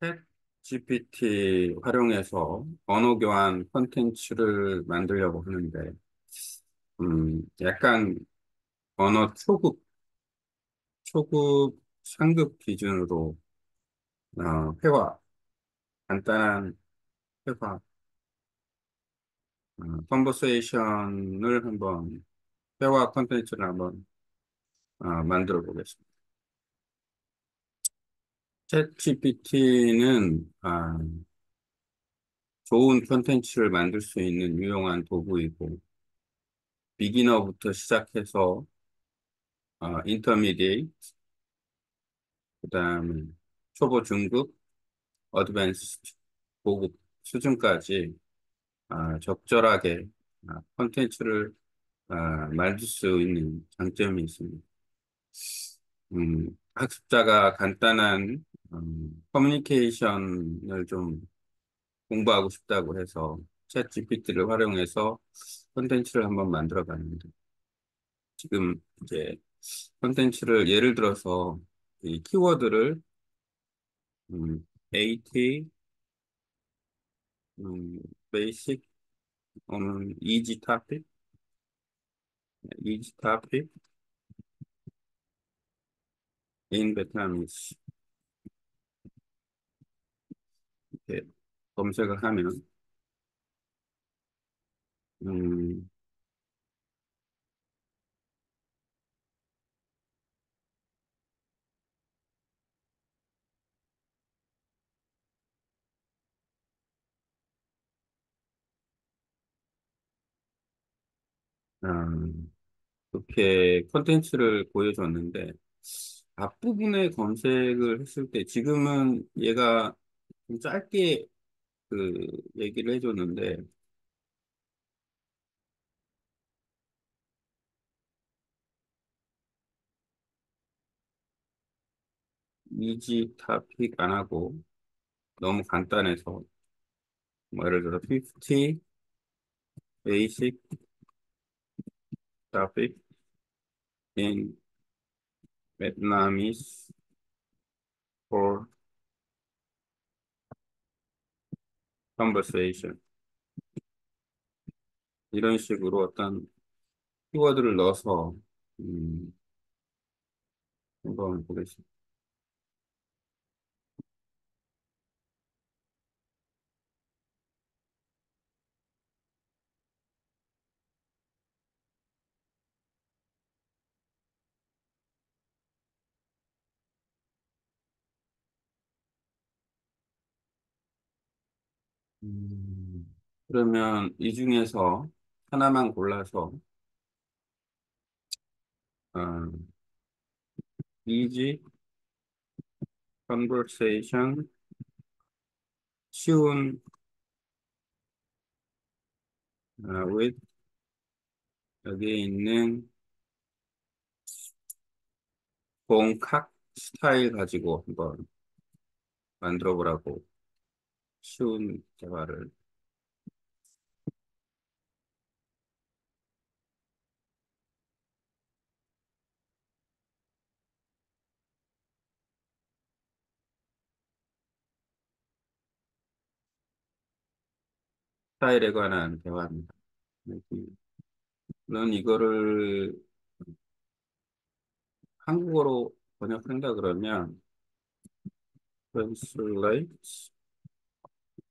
챗 GPT 활용해서 언어 교환 콘텐츠를 만들려고 하는데, 음, 약간 언어 초급, 초급 상급 기준으로, 어, 회화, 간단한 회화, 어, 컨버세이션을 한번, 회화 콘텐츠를 한번, 어, 만들어 보겠습니다. 챗 GPT는, 아, 좋은 콘텐츠를 만들 수 있는 유용한 도구이고, 비기너부터 시작해서 어, 인터미디에이트, 그 다음에 초보, 중급, 어드밴스, 고급 수준까지 아, 적절하게 아, 콘텐츠를 아, 만들 수 있는 장점이 있습니다. 음, 학습자가 간단한 음, 커뮤니케이션을 좀 공부하고 싶다고 해서 챗 GPT를 활용해서 콘텐츠를 한번 만들어 봤는데 지금 이제 콘텐츠를 예를 들어서 이 키워드를 음, AT 음, basic 음, easy topic easy topic in Vietnamese 이렇게 검색을 하면 음, 음, 이렇게 콘텐츠를 보여줬는데 앞부분에 검색을 했을 때 지금은 얘가 좀 짧게 그 얘기를 해줬는데 이지 타픽 안 하고 너무 간단해서 뭐 예를 들어 50 basic topic in Vietnamese for conversation 이런 식으로 어떤 키워드를 넣어서 음, 한번 보겠습니다. 음, 그러면 이 중에서 하나만 골라서 어, easy conversation 쉬운 어, with 여기에 있는 공각 스타일 가지고 한번 만들어 보라고 쉬운 대화를 스타일에 관한 대화입니다. 물론 이거를 한국어로 번역한다 그러면 translate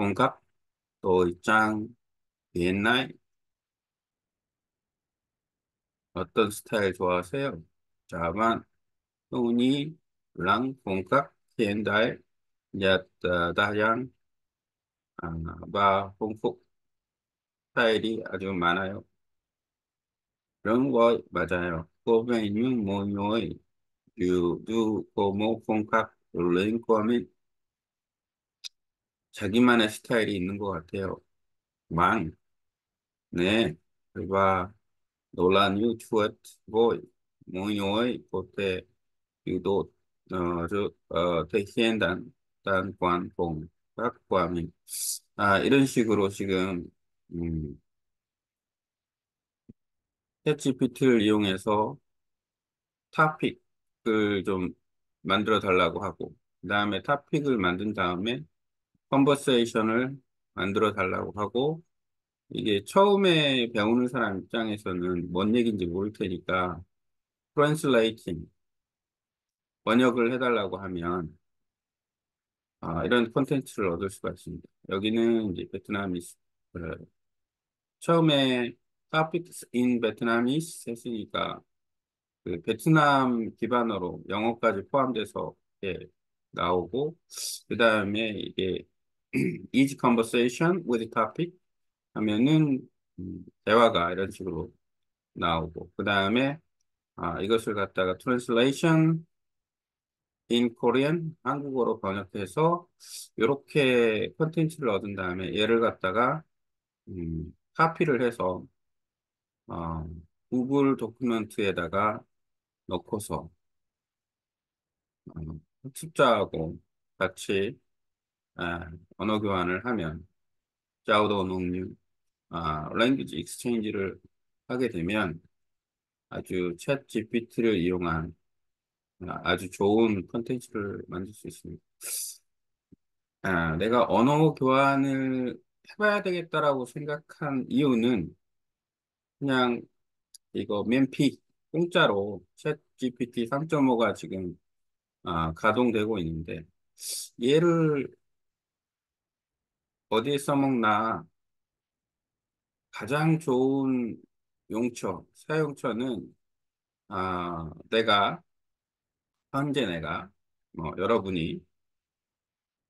기 공각 또장 옛날 어떤 스타일 좋아하세요? 자만 운이 랑 공각 hiện nhật 다양 아, và phong phú 스타일이 아주 많아요. 그런 거 맞아요. 고메뉴 모녀의 유두 고모 liên quan đến 자기만의 스타일이 있는 것 같아요. 망, 네, mỗi nhối có thể yếu tố ờ, 저, 어, hiện 단, 단 관봉 các quả mình 아, 이런 식으로 지금 음, 챗GPT를 이용해서 토픽을 좀 만들어 달라고 하고 그 다음에 토픽을 만든 다음에 conversation을 만들어 달라고 하고 이게 처음에 배우는 사람 입장에서는 뭔 얘기인지 모를 테니까 translating 번역을 해달라고 하면 아, 이런 콘텐츠를 얻을 수가 있습니다. 여기는 이제 Vietnamese 어, 처음에 topics in Vietnamese 했으니까 그 베트남 기반어로 영어까지 포함돼서 이렇게 나오고 그 다음에 이게 easy conversation with topic 하면은 음, 대화가 이런 식으로 나오고 그 다음에 아, 이것을 갖다가 translation in Korean 한국어로 번역해서 이렇게 컨텐츠를 얻은 다음에 얘를 갖다가 음, 카피를 해서 어, 구글 document에다가 넣고서 어, 학습자하고 같이 아, 언어 교환을 하면 trao đổi ngôn ngữ 아, language exchange를 하게 되면 아주 챗 GPT를 이용한 아, 아주 좋은 컨텐츠를 만들 수 있습니다. 아, 내가 언어 교환을 해봐야 되겠다라고 생각한 이유는 그냥 이거 면피 공짜로 챗 GPT 3.5가 지금 아, 가동되고 있는데 얘를 어디에 써먹나 가장 좋은 용처, 사용처는 아, 내가 현재 내가 뭐 여러분이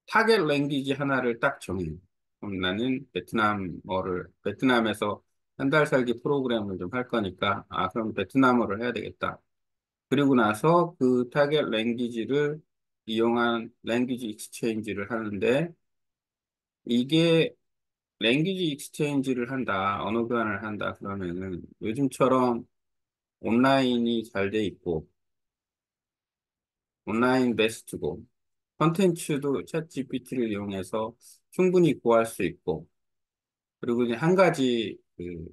target language 하나를 딱 정해요. 그럼 나는 베트남어를 베트남에서 한 달 살기 프로그램을 좀 할 거니까 아 그럼 베트남어를 해야 되겠다. 그리고 나서 그 target language를 이용한 language exchange를 하는데 이게 language exchange를 한다, 언어 교환을 한다 그러면은 요즘처럼 온라인이 잘 돼 있고 online based고 컨텐츠도 챗 GPT를 이용해서 충분히 구할 수 있고 그리고 이제 한 가지 그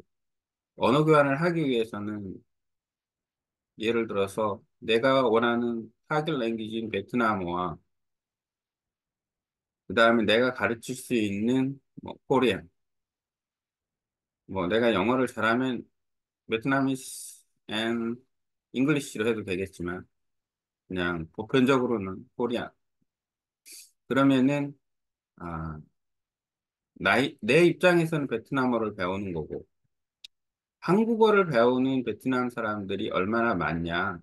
언어 교환을 하기 위해서는 예를 들어서 내가 원하는 target language인 베트남어와 그 다음에 내가 가르칠 수 있는 뭐 Korean 뭐 내가 영어를 잘하면 Vietnamese and English로 해도 되겠지만 그냥 보편적으로는 Korean 그러면은 아 나이 내 입장에서는 베트남어를 배우는 거고 한국어를 배우는 베트남 사람들이 얼마나 많냐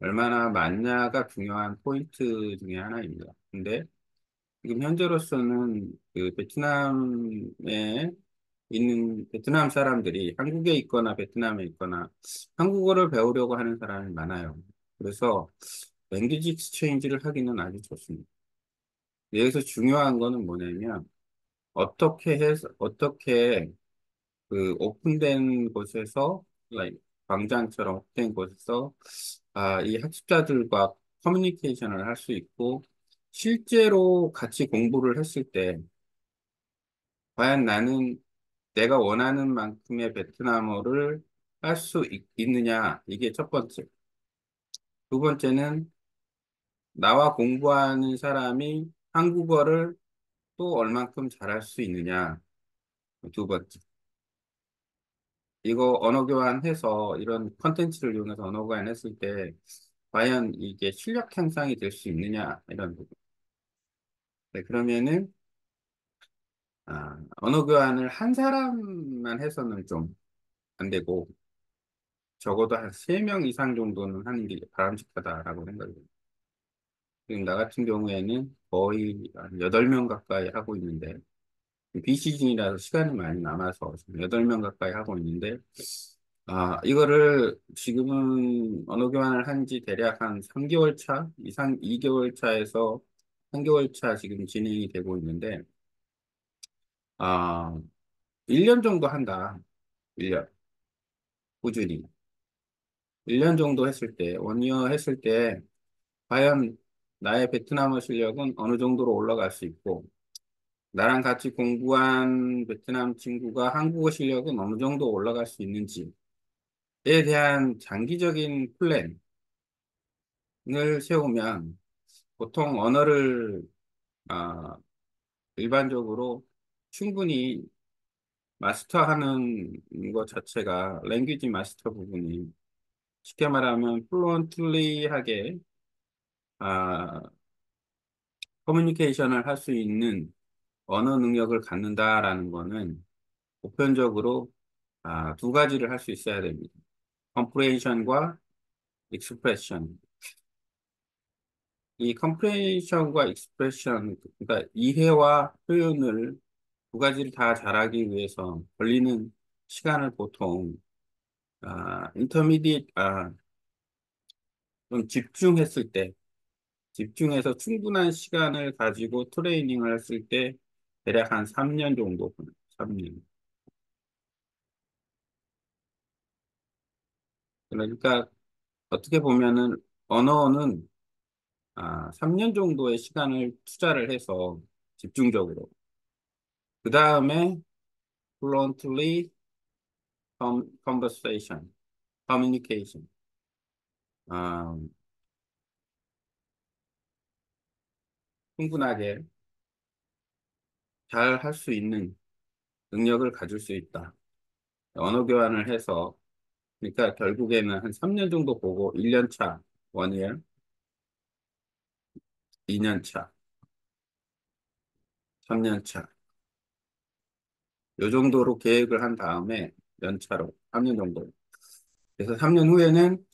얼마나 많냐가 중요한 포인트 중에 하나입니다. 근데 지금 현재로서는 그 베트남에 있는 베트남 사람들이 한국에 있거나 베트남에 있거나 한국어를 배우려고 하는 사람이 많아요. 그래서 language exchange를 하기는 아주 좋습니다. 여기서 중요한 거는 뭐냐면 어떻게 해서 어떻게 그 오픈된 곳에서 광장처럼 오픈된 곳에서 아, 이 학습자들과 커뮤니케이션을 할 수 있고 실제로 같이 공부를 했을 때 과연 나는 내가 원하는 만큼의 베트남어를 할 수 있느냐 이게 첫 번째. 두 번째는 나와 공부하는 사람이 한국어를 또 얼만큼 잘할 수 있느냐 두 번째. 이거 언어 교환해서 이런 컨텐츠를 이용해서 언어 교환했을 때 과연 이게 실력 향상이 될 수 있느냐 이런 부분. 네, 그러면은 아, 언어 교환을 한 사람만 해서는 좀 안 되고 적어도 한 세 명 이상 정도는 하는 게 바람직하다라고 생각이 듭니다. 지금 나 같은 경우에는 거의 한 8명 가까이 하고 있는데 비시즌이라서 시간이 많이 남아서 지금 8명 가까이 하고 있는데 아, 이거를 지금은 언어 교환을 한 지 대략 한 3개월 차 이상 2개월 차에서 3개월 차 지금 진행이 되고 있는데, 아, 1년 정도 한다. 1년. 꾸준히. 1년 정도 했을 때, 원이어 했을 때, 과연 나의 베트남어 실력은 어느 정도로 올라갈 수 있고, 나랑 같이 공부한 베트남 친구가 한국어 실력은 어느 정도 올라갈 수 있는지에 대한 장기적인 플랜을 세우면 보통 언어를 아, 일반적으로 충분히 마스터하는 것 자체가 language master 부분이 쉽게 말하면 fluently하게 아, 커뮤니케이션을 할 수 있는 언어 능력을 갖는다라는 거는 보편적으로 아, 두 가지를 할 수 있어야 됩니다. comprehension과 expression. 이 comprehension과 expression, 그러니까 이해와 표현을 두 가지를 다 잘하기 위해서 걸리는 시간을 보통 아, intermediate, 아, 좀 집중했을 때, 집중해서 충분한 시간을 가지고 트레이닝을 했을 때 대략 한 3년 정도, 3년. 그러니까 어떻게 보면은 언어는 아, 3년 정도의 시간을 투자를 해서 집중적으로. 그 다음에 fluently conversation, communication. 아, 충분하게 잘 할 수 있는 능력을 가질 수 있다. 언어 교환을 해서, 그러니까 결국에는 한 3년 정도 보고 1년 차, 1year, 2년 차, 3년 차. 요 정도로 계획을 한 다음에 연차로 3년 정도. 그래서 3년 후에는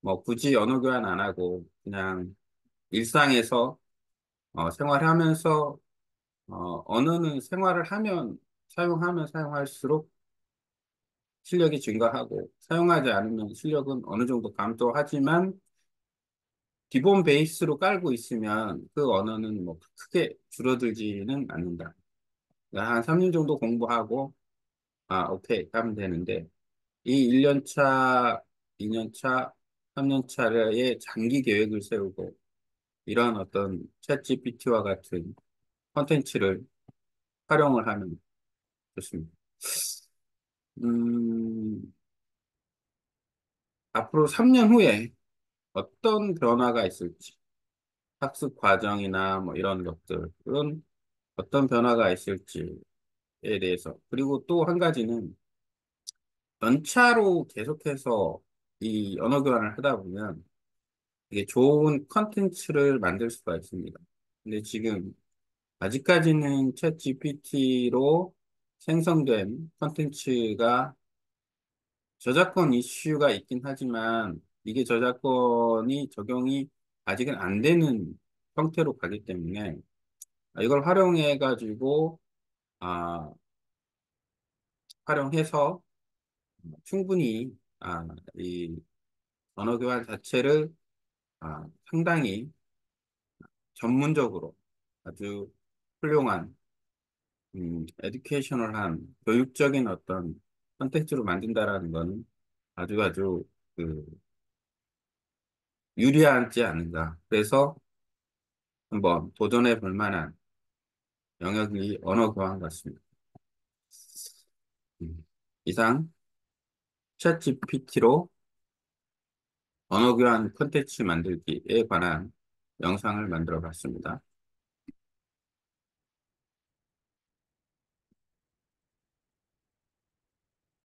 뭐 굳이 언어 교환 안 하고 그냥 일상에서 어, 생활하면서 어, 언어는 생활을 하면 사용하면 사용할수록 실력이 증가하고 사용하지 않으면 실력은 어느 정도 감소하지만 기본 베이스로 깔고 있으면 그 언어는 뭐 크게 줄어들지는 않는다. 그러니까 한 3년 정도 공부하고 아, 오케이 하면 되는데 이 1년 차, 2년 차, 3년 차의 장기 계획을 세우고 이런 어떤 챗 GPT와 같은 컨텐츠를 활용을 하면 좋습니다. 음, 앞으로 3년 후에 어떤 변화가 있을지, 학습 과정이나 뭐 이런 것들은 어떤 변화가 있을지에 대해서. 그리고 또 한 가지는 연차로 계속해서 이 언어 교환을 하다 보면 이게 좋은 컨텐츠를 만들 수가 있습니다. 근데 지금 아직까지는 챗 GPT로 생성된 컨텐츠가 저작권 이슈가 있긴 하지만 이게 저작권이 적용이 아직은 안 되는 형태로 가기 때문에 이걸 활용해 가지고 아 활용해서 충분히 아, 이 언어 교환 자체를 아, 상당히 전문적으로 아주 훌륭한 음, 에듀케이셔널한 교육적인 어떤 컨텐츠로 만든다라는 것은 아주 아주 그 유리하지 않은가. 그래서 한번 도전해 볼 만한 영역이 언어 교환 같습니다. 음, 이상 챗GPT로 언어 교환 콘텐츠 만들기에 관한 영상을 만들어 봤습니다.